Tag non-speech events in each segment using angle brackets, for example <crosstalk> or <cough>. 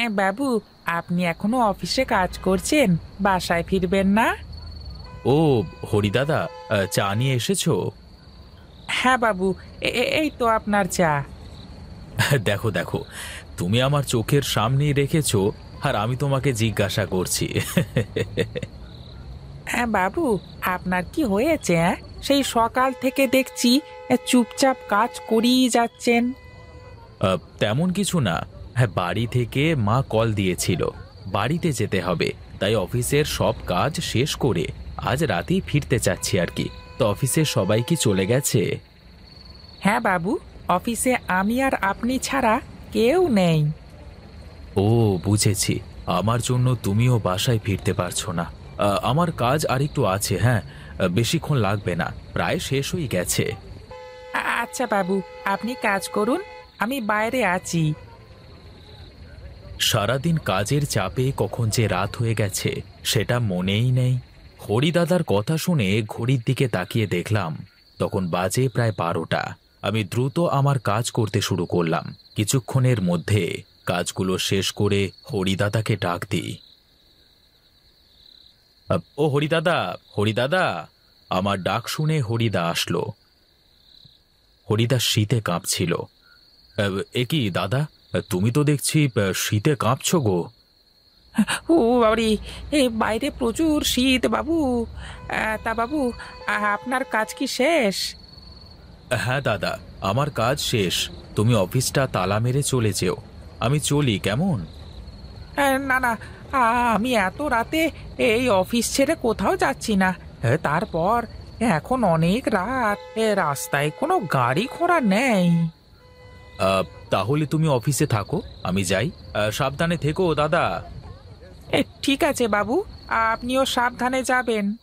এ, বাবু আপনি এখনও অফিসে কাজ করছেন বাসায় ফিরবেন না? ও হরিদাদা আহ, চা নিয়ে এসেছ? হ্যাঁ বাবু এ- এ- এই তো আপনার চা। দেখো দেখো তুমি আমার চোখের সামনেই রেখেছো আর আমি তোমাকে জিজ্ঞাসা করছি। হ্যাঁ বাবু আপনার কি হয়েছে হ্যাঁ? সেই সকাল থেকে দেখছি এ, চুপচাপ কাজ করিয়ে যাচ্ছেন। আহ, তেমন কিছু না হ্যাঁ বাড়ি থেকে মা কল দিয়েছিল। বাড়িতে যেতে হবে তাই অফিসের সব কাজ শেষ করে আজ রাতেই ফিরতে চাচ্ছি আর কি। তো অফিসের সবাই কি চলে গেছে? হ্যাঁ বাবু অফিসে আমি আর আপনি ছাড়া কেউ নেই। ও বুঝেছি। আমার জন্য তুমিও বাসায় ফিরতে পারছ না। আমার কাজ আর একটু আছে হ্যাঁ? বেশিক্ষণ লাগবে না প্রায় শেষ হয়ে গেছে। আ- আচ্ছা বাবু আপনি কাজ করুন আমি বাইরে আছি। সারাদিন কাজের চাপে কখন যে রাত হয়ে গেছে, সেটা মনেই নেই। হরিদাদার কথা শুনে ঘড়ির দিকে তাকিয়ে দেখলাম, তখন বাজে প্রায় বারোটা। আমি দ্রুত আমার কাজ করতে শুরু করলাম। কিছুক্ষণের মধ্যে কাজগুলো শেষ করে হরিদাদাকে ডাক দিই। ও হরিদাদা হরিদাদা! আমার ডাক শুনে হরিদা আসলো। হরিদা শীতে কাঁপছিল। এ কি, দাদা? তুমি তো দেখছি আহ, শীতে কাঁপছো গো। ও বাবরি এই বাইরে প্রচুর শীত বাবু। আহ, তা বাবু আপনার কাজ কি শেষ? হ্যাঁ দাদা আমার কাজ শেষ। তুমি অফিসটা তালা মেরে চলে যেও। আমি চলি কেমন? আহ, না না আমি এত রাতে এই অফিস ছেড়ে কোথাও যাচ্ছি না। এ, তারপর এখন অনেক রাত এ, রাস্তায় কোনো গাড়ি ঘোড়া নেই। আহ, তাহলে তুমি অফিসে থাকো আমি যাই। আহ, সাবধানে থেকো দাদা। এ, ঠিক আছে বাবু। আপনিও সাবধানে যাবেন।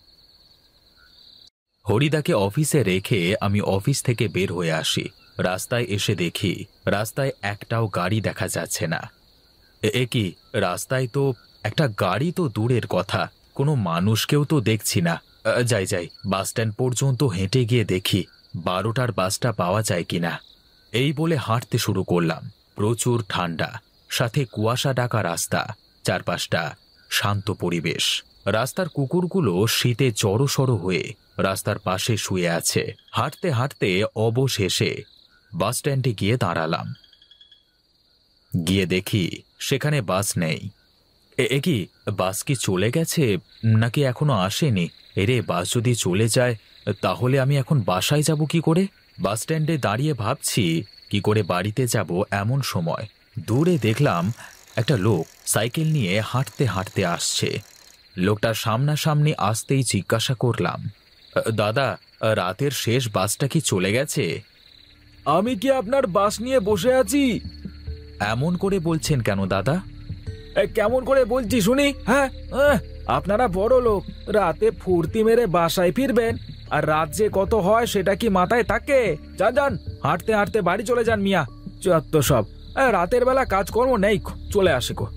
হরিদাকে অফিসে রেখে আমি অফিস থেকে বের হয়ে আসি। রাস্তায় এসে দেখি রাস্তায় একটাও গাড়ি দেখা যাচ্ছে না। এ- এ কি রাস্তায় তো একটা গাড়ি তো দূরের কথা কোনো মানুষকেও তো দেখছি না। আহ, যাই যাই বাস স্ট্যান্ড পর্যন্ত হেঁটে গিয়ে দেখি বারোটার বাসটা পাওয়া যায় কিনা। এই বলে হাঁটতে শুরু করলাম। প্রচুর ঠান্ডা, সাথে কুয়াশা ডাকা রাস্তা, চারপাশটা শান্ত পরিবেশ। রাস্তার কুকুরগুলো শীতে জড়সড় হয়ে রাস্তার পাশে শুয়ে আছে। হাঁটতে হাঁটতে অবশেষে বাস স্ট্যান্ডে গিয়ে দাঁড়ালাম। গিয়ে দেখি সেখানে বাস নেই। এ কি, বাস কি চলে গেছে? নাকি এখনও আসেনি? এরে, বাস যদি চলে যায়, তাহলে আমি এখন বাসায় যাব কি করে? বাস স্ট্যান্ডে দাঁড়িয়ে ভাবছি, কি করে বাড়িতে যাব এমন সময়। দূরে দেখলাম একটা লোক সাইকেল নিয়ে হাঁটতে হাঁটতে আসছে। লোকটার সামনাসামনি আসতেই জিজ্ঞাসা করলাম, দাদা, রাতের শেষ বাসটা কি চলে গেছে? আমি কি আপনার বাস নিয়ে বসে আছি? এমন করে বলছেন কেন, দাদা? কেমন করে বলছি শুনি হ্যাঁ আপনারা বড় লোক, রাতে ফুর্তি মেরে বাসায় ফিরবেন আর রাত যে কত হয় সেটা কি মাথায় থাকে? যান যান, হাঁটতে হাঁটতে বাড়ি চলে যান, মিয়া। চত্ব সব। রাতের বেলা কাজকর্ম নেই চলে আসে গো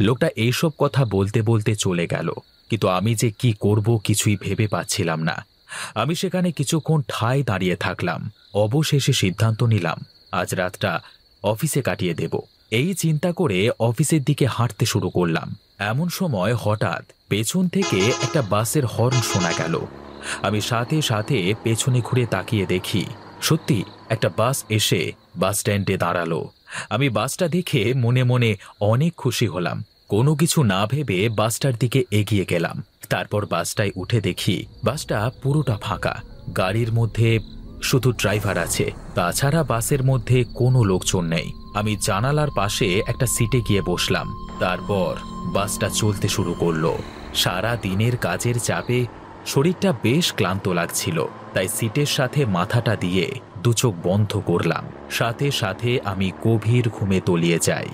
লোকটা এইসব কথা বলতে বলতে চলে গেল। কিন্তু আমি যে কি করব কিছুই ভেবে পাচ্ছিলাম না। আমি সেখানে কিছুক্ষণ ঠায় দাঁড়িয়ে থাকলাম। অবশেষে সিদ্ধান্ত নিলাম, আজ রাতটা অফিসে কাটিয়ে দেব। এই চিন্তা করে অফিসের দিকে হাঁটতে শুরু করলাম। এমন সময় হঠাৎ পেছন থেকে একটা বাসের হর্ন শোনা গেল। আমি সাথে সাথে পেছনে ঘুরে তাকিয়ে দেখি, সত্যি একটা বাস এসে বাস স্ট্যান্ডে দাঁড়াল। আমি বাসটা দেখে মনে মনে অনেক খুশি হলাম। কোনো কিছু না ভেবে বাসটার দিকে এগিয়ে গেলাম। তারপর বাসটায় উঠে দেখি, বাসটা পুরোটা ফাঁকা। গাড়ির মধ্যে শুধু ড্রাইভার আছে। তাছাড়া বাসের মধ্যে কোনো লোকজন নেই। আমি জানালার পাশে একটা সিটে গিয়ে বসলাম। তারপর বাসটা চলতে শুরু করল। সারা দিনের কাজের চাপে শরীরটা বেশ ক্লান্ত লাগছিল, তাই সিটের সাথে মাথাটা দিয়ে দু চোখ বন্ধ করলাম। সাথে সাথে আমি গভীর ঘুমে তলিয়ে যাই।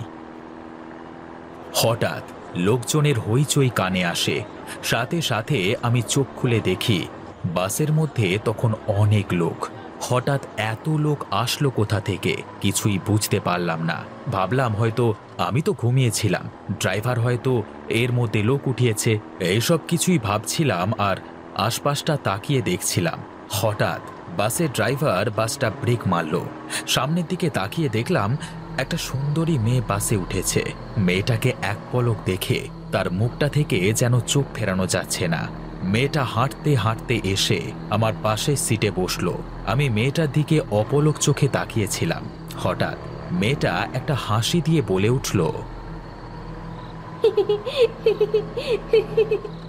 হঠাৎ লোকজনের হইচই কানে আসে। সাথে সাথে আমি চোখ খুলে দেখি, বাসের মধ্যে তখন অনেক লোক। হঠাৎ এত লোক আসলো কোথা থেকে? কিছুই বুঝতে পারলাম না। ভাবলাম হয়তো আমি তো ঘুমিয়েছিলাম। ড্রাইভার হয়তো এর মধ্যে লোক উঠিয়েছে। এইসব কিছুই ভাবছিলাম আর আশপাশটা তাকিয়ে দেখছিলাম। হঠাৎ বাসের ড্রাইভার বাসটা ব্রেক মারল। সামনের দিকে তাকিয়ে দেখলাম একটা সুন্দরী মেয়ে বাসে উঠেছে। মেয়েটাকে এক পলক দেখে তার মুখটা থেকে যেন চোখ ফেরানো যাচ্ছে না। মেয়েটা হাঁটতে হাঁটতে এসে আমার পাশের সিটে বসল। আমি মেয়েটার দিকে অপলক চোখে তাকিয়েছিলাম। হঠাৎ মেয়েটা একটা হাসি দিয়ে বলে উঠল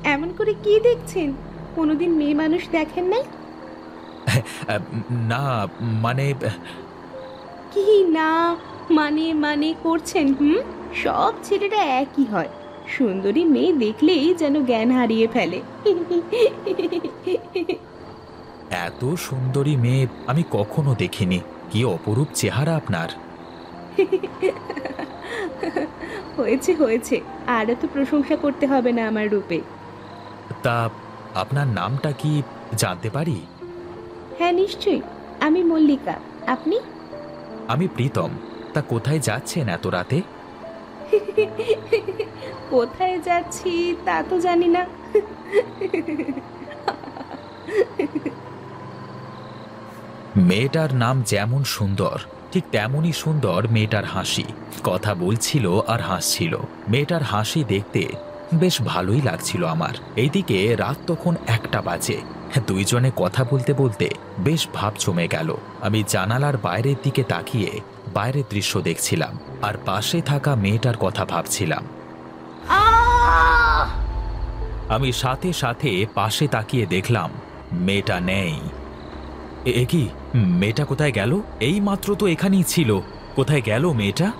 এমন করে কি দেখছেন? কোনোদিন মেয়ে মানুষ দেখেন না না মানে কি না মানে মানে করছেন হুম? সব ছেলেরা একই হয়। সুন্দরী মেয়ে দেখলেই যেন জ্ঞান হারিয়ে ফেলে। এত সুন্দরী মেয়ে আমি কখনো দেখিনি। কি অপরূপ চেহারা আপনার। হয়েছে হয়েছে। আর তো প্রশংসা করতে হবে না আমার রূপে। তা আপনার নামটা কি জানতে পারি? হ্যাঁ নিশ্চয়ই। আমি মল্লিকা। আপনি? আমি প্রীতম। তা কোথায় যাচ্ছেন এত রাতে? কোথায় যাচ্ছি তা তো জানি না। মেয়েটার নাম যেমন সুন্দর, ঠিক তেমনই সুন্দর মেয়েটার হাসি। কথা বলছিল আর হাসছিল। মেয়েটার হাসি দেখতে বেশ ভালোই লাগছিল আমার। এইদিকে রাত তখন একটা বাজে। দুইজনে কথা বলতে বলতে বেশ ভাব জমে গেল। আমি জানালার বাইরের দিকে তাকিয়ে বাইরের দৃশ্য দেখছিলাম। আর পাশে থাকা মেয়েটার কথা ভাবছিলাম। আমি সাথে সাথে পাশে তাকিয়ে দেখলাম মেয়েটা নেই। এ- কি? মেয়েটা কোথায় গেল? এই মাত্র তো এখানেই ছিল। কোথায় গেল মেয়েটা?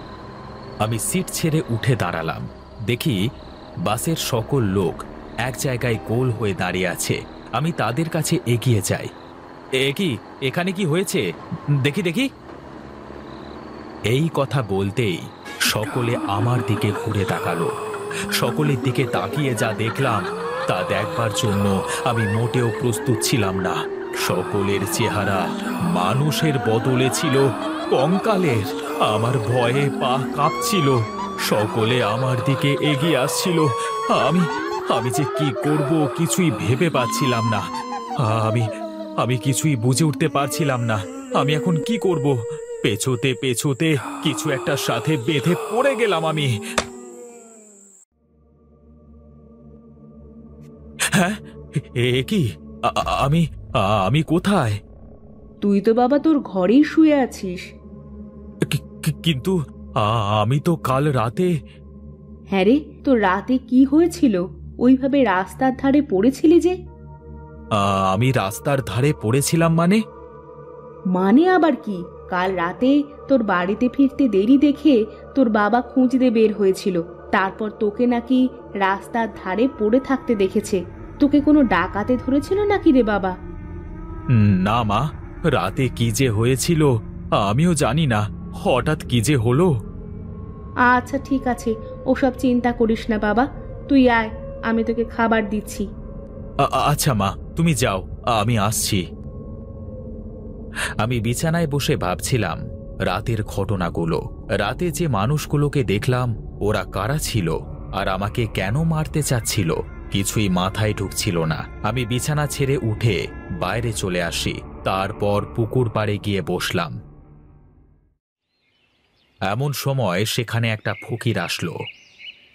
আমি সিট ছেড়ে উঠে দাঁড়ালাম। দেখি বাসের সকল লোক এক জায়গায় গোল হয়ে দাঁড়িয়ে আছে। আমি তাদের কাছে এগিয়ে যাই। এ কি? এখানে কি হয়েছে? দেখি দেখি। এই কথা বলতেই সকলে আমার দিকে ঘুরে তাকালো। সকলের দিকে তাকিয়ে যা দেখলাম, তা দেখবার জন্য আমি মোটেও প্রস্তুত ছিলাম না। সকলের চেহারা মানুষের বদলে ছিল, কঙ্কালের। আমার ভয়ে পা কাঁপছিল, সকলে আমার দিকে এগিয়ে আসছিল। আমি আমি যে কি করব কিছুই ভেবে পাচ্ছিলাম না। আমি আমি কিছুই বুঝে উঠতে পারছিলাম না। আমি এখন কি করব? পেছোতে পেছোতে কিছু একটা সাথে বেঁধে পড়ে গেলাম আমি। হ্যাঁ? এ কি? আ- আমি আমি কোথায়? তুই তো বাবা তোর ঘরেই শুয়ে আছিস। কি- কি- কিন্তু আ- আমি তো কাল রাতে হ্যাঁ রে তোর রাতে কি হয়েছিল? ওইভাবে রাস্তার ধারে পড়েছিলি যে? আ- আমি রাস্তার ধারে পড়েছিলাম মানে? মানে আবার কি? কাল রাতে তোর বাড়িতে ফিরতে দেরি দেখে তোর বাবা খুঁজতে বের হয়েছিল। তারপর তোকে নাকি রাস্তার ধারে পড়ে থাকতে দেখেছে। তোকে কোনো ডাকাতে ধরেছিল নাকি রে বাবা? না মা রাতে কি যে হয়েছিল আমিও জানি না। হঠাৎ কি যে হলো? আচ্ছা ঠিক আছে। ওসব চিন্তা করিস না বাবা। তুই আয় আমি তোকে খাবার দিচ্ছি। আচ্ছা মা তুমি যাও আমি আসছি। আমি বিছানায় বসে ভাবছিলাম, রাতের ঘটনাগুলো। রাতে যে মানুষগুলোকে দেখলাম, ওরা কারা ছিল? আর আমাকে কেন মারতে চাচ্ছিল? কিছুই মাথায় ঢুকছিল না। আমি বিছানা ছেড়ে উঠে বাইরে চলে আসি। তারপর পুকুর পাড়ে গিয়ে বসলাম। এমন সময় সেখানে একটা ফকির আসলো।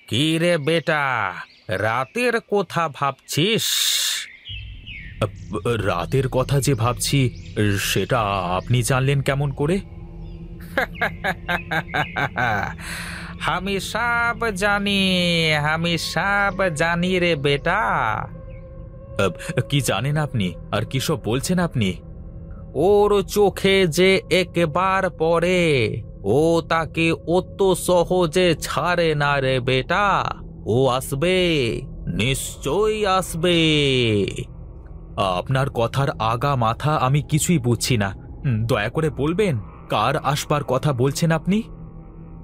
কি রে বেটা, রাতের কথা ভাবছিস? রাতের কথা যে ভাবছি সেটা আপনি জানলেন কেমন করে? <laughs> আমি সব জানি আমি সব জানি রে বেটা। কি জানেন আপনি? আর কি সব বলছেন আপনি? ওর চোখে যে একবার পরে ও তাকে অত সহজে ছাড়ে না রে বেটা। ও আসবে নিশ্চয়ই আসবে। আপনার কথার আগা মাথা আমি কিছুই বুঝছি না। দয়া করে বলবেন কার আসবার কথা বলছেন আপনি?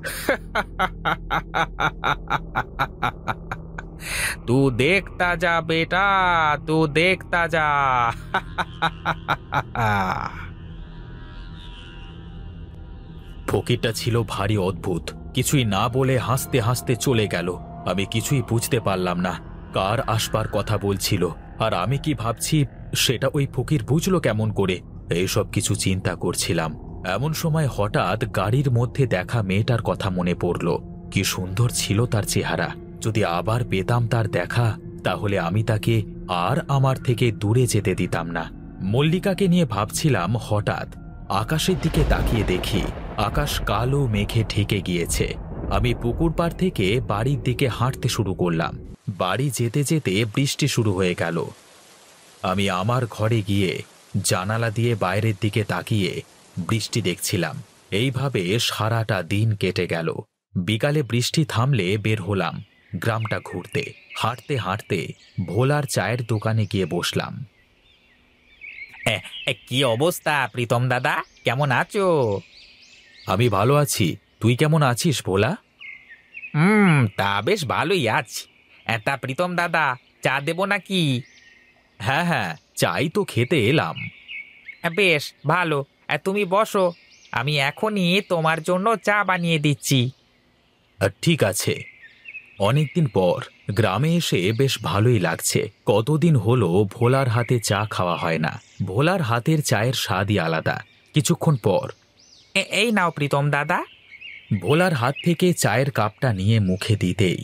<laughs> তু দেখতা যা বেটা তু দেখতা যা। <laughs> ফকিরটা ছিল ভারী অদ্ভুত কিছুই না বলে হাসতে হাসতে চলে গেল। আমি কিছুই বুঝতে পারলাম না কার আসবার কথা বলছিল। আর আমি কি ভাবছি, সেটা ওই ফকির বুঝলো কেমন করে? এইসব কিছু চিন্তা করছিলাম। এমন সময় হঠাৎ গাড়ির মধ্যে দেখা মেয়েটার কথা মনে পড়ল। কি সুন্দর ছিল তার চেহারা। যদি আবার পেতাম তার দেখা, তাহলে আমি তাকে আর আমার থেকে দূরে যেতে দিতাম না। মল্লিকাকে নিয়ে ভাবছিলাম হঠাৎ। আকাশের দিকে তাকিয়ে দেখি, আকাশ কালো মেঘে ঢেকে গিয়েছে। আমি পুকুর পাড় থেকে বাড়ির দিকে হাঁটতে শুরু করলাম। বাড়ি যেতে যেতে বৃষ্টি শুরু হয়ে গেল। আমি আমার ঘরে গিয়ে জানালা দিয়ে বাইরের দিকে তাকিয়ে বৃষ্টি দেখছিলাম। এইভাবে সারাটা দিন কেটে গেল। বিকালে বৃষ্টি থামলে বের হলাম গ্রামটা ঘুরতে। হাঁটতে হাঁটতে ভোলার চায়ের দোকানে গিয়ে বসলাম। কি অবস্থা প্রীতম দাদা? কেমন আছো? আমি ভালো আছি। তুই কেমন আছিস ভোলা? হুম তা বেশ ভালোই আছি। এ, তা প্রীতম দাদা চা দেবো নাকি? হ্যাঁ হ্যাঁ চাই তো খেতে এলাম। এ, বেশ ভালো এ, তুমি বসো আমি এখনই তোমার জন্য চা বানিয়ে দিচ্ছি। ঠিক আছে। অনেকদিন পর গ্রামে এসে বেশ ভালোই লাগছে। কতদিন হলো ভোলার হাতে চা খাওয়া হয় না। ভোলার হাতের চায়ের স্বাদই আলাদা। কিছুক্ষণ পর। এ, এই নাও প্রীতম দাদা। ভোলার হাত থেকে চায়ের কাপটা নিয়ে মুখে দিতেই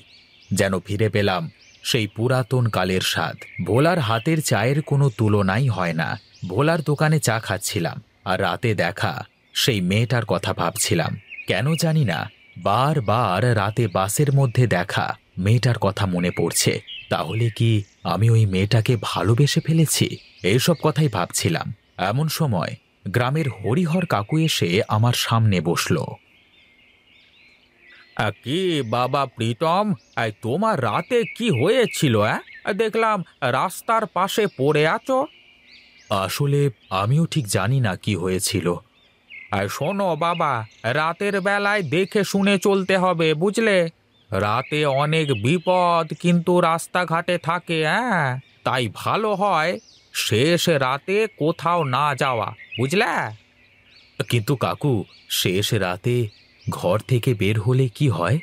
যেন ফিরে পেলাম, সেই পুরাতন কালের স্বাদ। ভোলার হাতের চায়ের কোনো তুলনাই হয় না। ভোলার দোকানে চা খাচ্ছিলাম, আর রাতে দেখা, সেই মেয়েটার কথা ভাবছিলাম। কেন জানি না, বারবার রাতে বাসের মধ্যে দেখা, মেয়েটার কথা মনে পড়ছে। তাহলে কি আমি ওই মেয়েটাকে ভালোবেসে ফেলেছি? এইসব কথাই ভাবছিলাম। এমন সময়, গ্রামের হরিহর কাকু এসে আমার সামনে বসল। কি বাবা প্রীতম? এই তোমার রাতে কি হয়েছিল হ্যাঁ দেখলাম রাস্তার পাশে পড়ে আছো। আসলে আমিও ঠিক জানি না কি হয়েছিল। আর শোনো বাবা, রাতের বেলায় দেখে শুনে চলতে হবে, বুঝলে? রাতে অনেক বিপদ কিন্তু রাস্তাঘাটে থাকে হ্যাঁ তাই ভালো হয় শেষ রাতে কোথাও না যাওয়া, বুঝলে? কিন্তু কাকু, শেষ রাতে ঘর থেকে বের হলে কি হয়?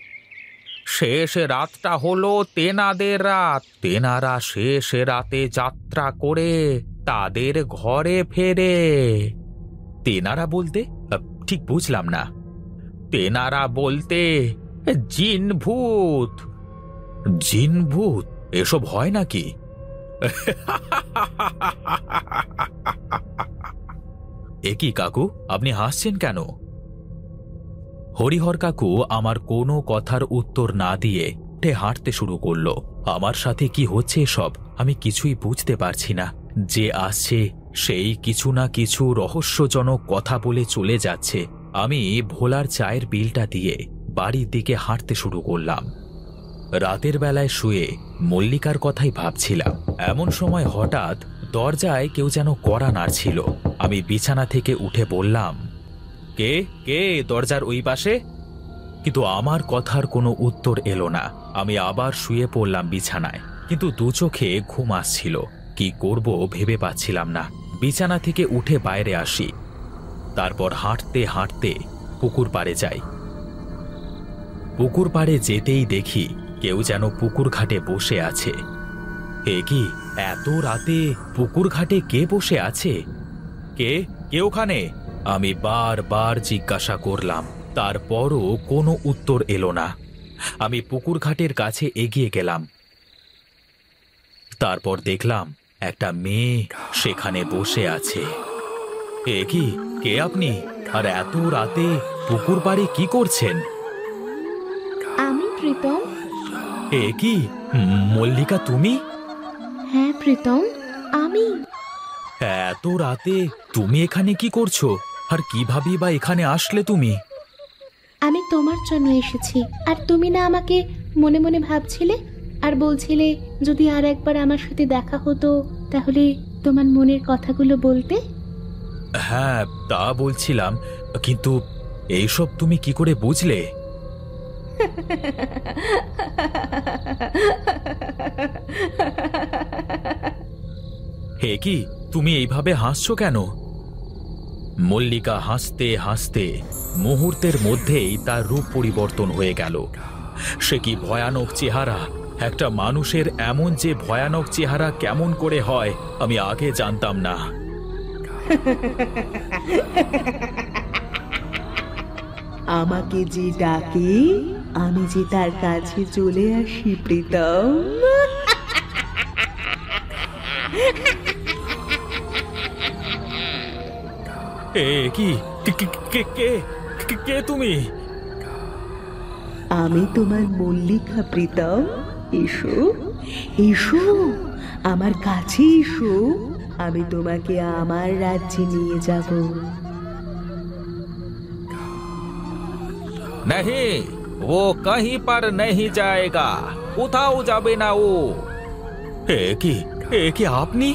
শেষ রাতটা হলো তেনাদের রাত। তেনারা শেষ রাতে যাত্রা করে তাদের ঘরে ফেরে। তেনারা বলতে ঠিক বুঝলাম না। তেনারা বলতে জিন ভূত। জিন ভূত? এসব হয় নাকি? <laughs> এ কি কাকু আপনি হাসছেন কেন? হরিহর কাকু আমার কোনো কথার উত্তর না দিয়ে উঠে হাঁটতে শুরু করল। আমার সাথে কি হচ্ছে সব আমি কিছুই বুঝতে পারছি না। যে আসছে, সেই কিছু না কিছু রহস্যজনক কথা বলে চলে যাচ্ছে। আমি ভোলার চায়ের বিলটা দিয়ে বাড়ির দিকে হাঁটতে শুরু করলাম। রাতের বেলায় শুয়ে মল্লিকার কথাই ভাবছিলাম। এমন সময় হঠাৎ দরজায় কেউ যেন কড়া নাড়ছিল। আমি বিছানা থেকে উঠে বললাম কে? কে দরজার ওই পাশে? কিন্তু আমার কথার কোনো উত্তর এলো না। আমি আবার শুয়ে পড়লাম বিছানায়। কিন্তু দু চোখে ঘুম আসছিল। কি করব ভেবে পাচ্ছিলাম না। বিছানা থেকে উঠে বাইরে আসি। তারপর হাঁটতে হাঁটতে পুকুর পাড়ে যাই। পুকুর পাড়ে যেতেই দেখি কেউ যেন পুকুর ঘাটে বসে আছে। এ কি, এত রাতে পুকুর ঘাটে কে বসে আছে? কে? কে ওখানে? আমি বারবার জিজ্ঞাসা করলাম তারপরও কোনো উত্তর এলো না। আমি পুকুর ঘাটের কাছে এগিয়ে গেলাম। তারপর দেখলাম একটা মেয়ে সেখানে বসে আছে। এ কি? কে আপনি? আর এত রাতে পুকুর পাড়ে কি করছেন? আমি প্রীতম। এ কি? মল্লিকা তুমি? হ্যাঁ প্রীতম আমি। এত রাতে তুমি এখানে কি করছ? আর কীভাবে বা এখানে আসলে তুমি? আমি তোমার জন্য এসেছি। আর তুমি না আমাকে মনে মনে ভাবছিলে? আর বলছিলে যদি আর একবার আমার সাথে দেখা হতো তাহলে তোমার মনের কথাগুলো বলতে? হ্যাঁ তা বলছিলাম। কিন্তু এইসব তুমি কি করে বুঝলে? <laughs> হে কি তুমি এইভাবে হাসছো কেন? মল্লিকা হাসতে হাসতে মুহূর্তের মধ্যেই তার রূপ পরিবর্তন হয়ে গেল। সে কি ভয়ানক চেহারা? একটা মানুষের এমন যে ভয়ানক চেহারা কেমন করে হয়, আমি আগে জানতাম না। আমাকে যে ডাকে, আমি যে তার কাছে চলে আসি, প্রীতম। এ কি কে- কে- কে- কে কে- কে তুমি আমি তোমার মল্লিকা প্রীতম এসো এসো আমার কাছে এসো আমি তোমাকে আমার রাজ্যে নিয়ে যাব नहीं वो कहीं पर नहीं जाएगा কোথাও যাবে না ও এ কি এ কি আপনি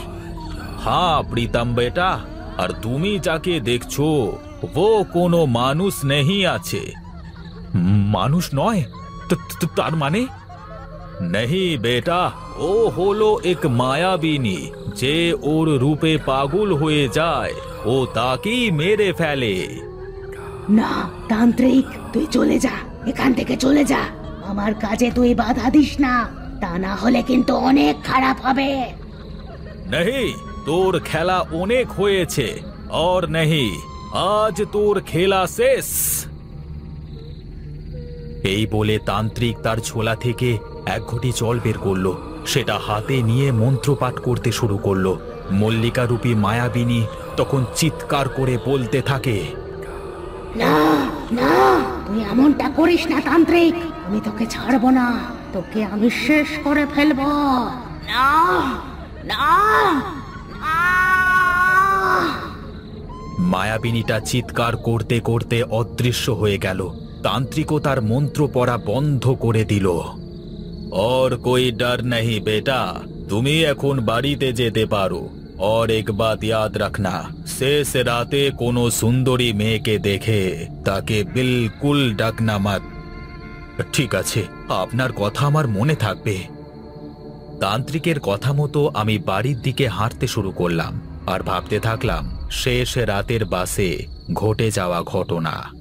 হ্যাঁ প্রীতম বেটা আর তুমি যাকে দেখছ ও কোনো মানুষ নেই আছে। মানুষ নয়? তার মানে? নেহি বেটা ও হলো এক মায়াবিনী যে ওর রূপে পাগল হয়ে যায় ও তাকেই মেরে ফেলে। না তান্ত্রিক তুই চলে যা এখান থেকে চলে যা। আমার কাজে তুই বাধা দিস না তা না হলে কিন্তু অনেক খারাপ হবে। নেহি তোর খেলা অনেক হয়েছে, আর নেহি, আজ তোর খেলা শেষ। এই বলে তান্ত্রিক তার ছোলা থেকে এক ঘটি জল বের করল। সেটা হাতে নিয়ে মন্ত্রপাঠ করতে শুরু করল। মল্লিকারূপী মায়াবিনী তখন চিৎকার করে বলতে থাকে, না না, তুই এমনটা করিস না তান্ত্রিক। আমি তোকে ছাড়বো না, তোকে আমি শেষ করে ফেলব। না না মায়াবিনীটা চিৎকার করতে করতে অদৃশ্য হয়ে গেল তান্ত্রিকও তার মন্ত্র পড়া বন্ধ করে দিল और कोई डर नहीं बेटा তুমি এখন বাড়িতে যেতে পারো और एक बात याद रखना শেষ রাতে কোনো সুন্দরী মেয়েকে দেখে তাকে বিলকুল ডাকনা মত ঠিক আছে আপনার কথা আমার মনে থাকবে তান্ত্রিকের কথা মতো আমি বাড়ির দিকে হাঁটতে শুরু করলাম আর ভাবতে থাকলাম, শেষ রাতের বাসে ঘটে যাওয়া ঘটনা।